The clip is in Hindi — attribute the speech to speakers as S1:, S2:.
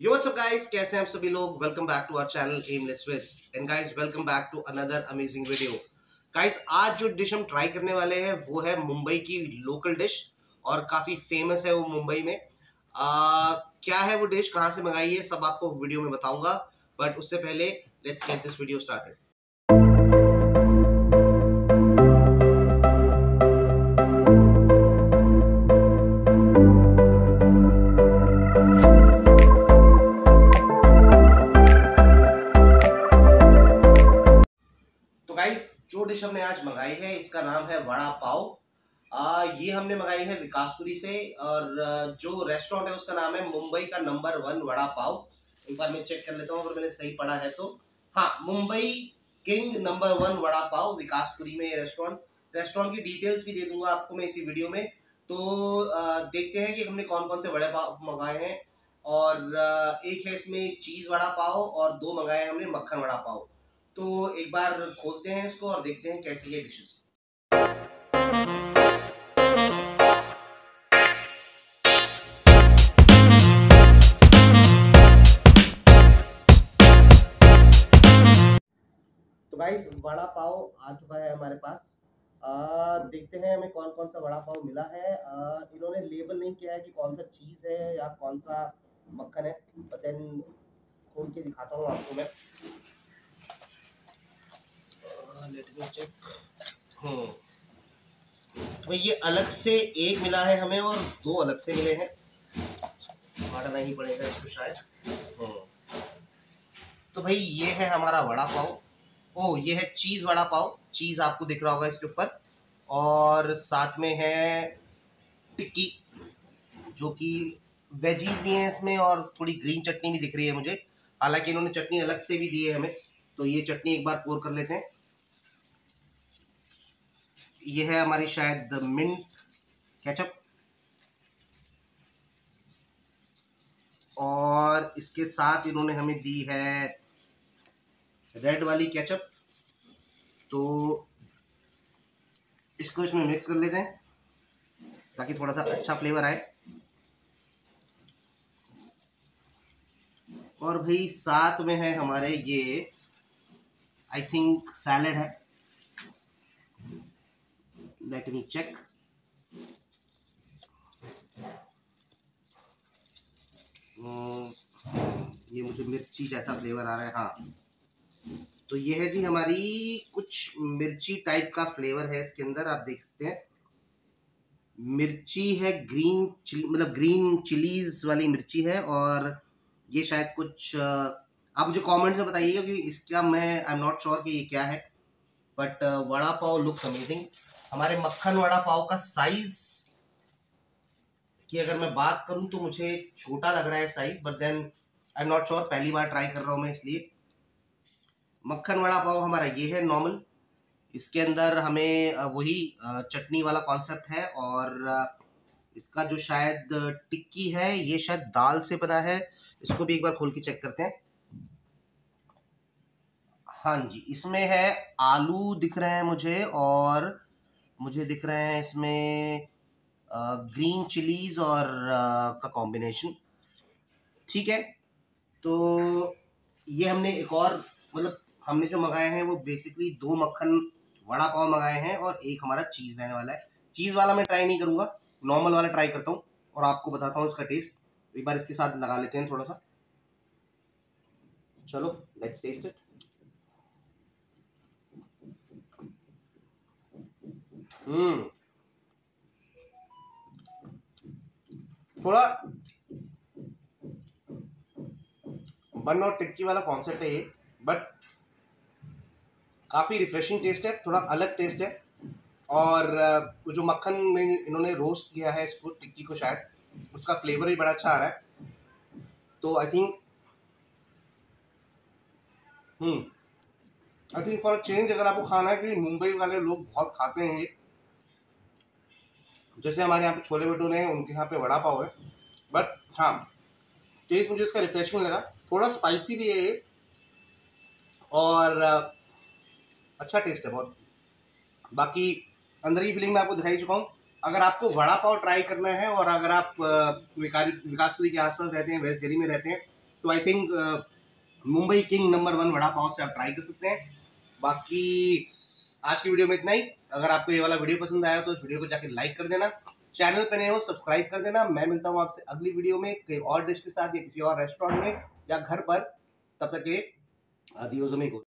S1: यो what's up, गाइस कैसे हैं आप सभी लोग? Welcome back to our channel aimless Wits. And guys welcome back to another amazing video guys आज जो डिश हम ट्राई करने वाले हैं वो है मुंबई की लोकल डिश और काफ़ी फ़ेमस है वो मुंबई में। आ, क्या है वो डिश कहाँ से मंगाई है? सब आपको वीडियो में बताऊँगा। बट उससे पहले let's get this video started dish हमने आज मंगाई है इसका नाम है वड़ा पाव। आ, ये हमने मंगाई है विकासपुरी से और जो रेस्टोरेंट है उसका नाम है मुंबई का नंबर वन वड़ा पाव। एक बार मैं चेक कर लेता हूँ अगर मैंने सही पढ़ा है तो। हाँ Mumbai king number one vada pav Vikaspuri में ये रेस्टोरेंट रेस्टोरेंट की डिटेल्स भी दे दूँगा आपको मैं इसी वीडियो में। तो आ, देखते हैं कि हमने कौन कौन से वड़े पाव मंगाए हैं। और एक है इसमें चीज़ वड़ा पाव और दो मंगाए हैं हमने मक्खन वड़ा पाव। तो एक बार खोलते हैं इसको और देखते हैं कैसी है डिशेस तो गाइस वड़ा पाव आ चुका है हमारे पास। आ, देखते हैं हमें कौन कौन सा वड़ा पाव मिला है। आ, इन्होंने लेबल नहीं किया है कि कौन सा चीज़ है या कौन सा मक्खन है। देन खोल के दिखाता हूँ आपको मैं। Let me check hmm. तो ये अलग से एक मिला है हमें और दो अलग से मिले हैं। काटना ही पड़ेगा इसको शायद। हम्म। तो भाई ये है हमारा वड़ा पाव। ओ ये है चीज़ वड़ा पाव। चीज़ आपको दिख रहा होगा इसके ऊपर। और साथ में है टिक्की जो कि वेजीज भी हैं इसमें और थोड़ी ग्रीन चटनी भी दिख रही है मुझे। हालाँकि इन्होंने चटनी अलग से भी दी है हमें। तो ये चटनी एक बार पोर कर लेते हैं। ये है हमारी शायद मिंट केचप। और इसके साथ इन्होंने हमें दी है रेड वाली केचप। तो इसको इसमें मिक्स कर लेते हैं, ताकि थोड़ा सा अच्छा फ्लेवर आए। और भाई साथ में है हमारे ये आई थिंक सैलड है। Let me check. hmm, ये मुझे मिर्ची जैसा फ्लेवर आ रहा है हाँ। तो ये है जी हमारी कुछ मिर्ची टाइप का फ्लेवर है इसके अंदर आप देख सकते हैं। मिर्ची है ग्रीन चिली मतलब ग्रीन चिलीज वाली मिर्ची है और ये शायद कुछ आप मुझे कमेंट में बताइएगा कि इसका मैं आई एम नॉट श्योर कि ये क्या है but vada pav looks amazing हमारे मक्खन वड़ा पाव का साइज़ की अगर मैं बात करूँ तो मुझे छोटा लग रहा है size but then I am not sure पहली बार ट्राई कर रहा हूँ मैं इसलिए। मक्खन वड़ा पाव हमारा ये है नॉर्मल इसके अंदर हमें वही चटनी वाला कॉन्सेप्ट है और इसका जो शायद टिक्की है, ये शायद दाल से बना है। इसको भी एक बार खोल के चेक करते हैं। हाँ जी, इसमें है आलू दिख रहे हैं मुझे और मुझे दिख रहे हैं इसमें ग्रीन चिलीज और का कॉम्बिनेशन ठीक है? तो ये हमने एक और मतलब हमने जो मंगाए हैं वो बेसिकली दो मक्खन, वड़ा पाव मंगाए हैं और एक हमारा चीज़ रहने वाला है। चीज़ वाला मैं ट्राई नहीं करूँगा नॉर्मल वाला ट्राई करता हूँ और आपको बताता हूँ इसका टेस्ट एक बार इसके साथ लगा लेते हैं थोड़ा सा। चलो लेट्स टेस्ट इट हम्म थोड़ा बन और टिक्की वाला कॉन्सेप्ट है ये बट काफ़ी रिफ्रेशिंग टेस्ट है, थोड़ा अलग टेस्ट है। और जो मक्खन में इन्होंने रोस्ट किया है इसको, टिक्की को शायद, उसका फ्लेवर भी बड़ा अच्छा आ रहा है। तो I think hmm I think for change अगर आपको खाना है कि मुंबई वाले लोग बहुत खाते हैं ये जैसे हमारे यहाँ पे छोले भटूरे हैं, उनके यहाँ पे वड़ा पाव है। बट हाँ टेस्ट मुझे इसका रिफ्रेशिंग लगा थोड़ा स्पाइसी भी है ये। और अच्छा टेस्ट है बहुत। बाकी, अंदर की फीलिंग मैं आपको दिखाई चुका हूँ। अगर आपको वड़ा पाव ट्राई करना है और अगर आप विकारी, विकासपुरी के आसपास रहते हैं, वेस्ट दिल्ली में रहते हैं तो I think Mumbai king number one vada pav से आप ट्राई कर सकते हैं। बाकी आज की वीडियो में इतना ही। अगर आपको ये वाला वीडियो पसंद आया तो इस वीडियो को जाके लाइक कर देना। चैनल पे नए हो सब्सक्राइब कर देना। मैं मिलता हूँ आपसे अगली वीडियो में कई और डिश के साथ या किसी और रेस्टोरेंट में या घर पर। तब तक के आदियोजमी को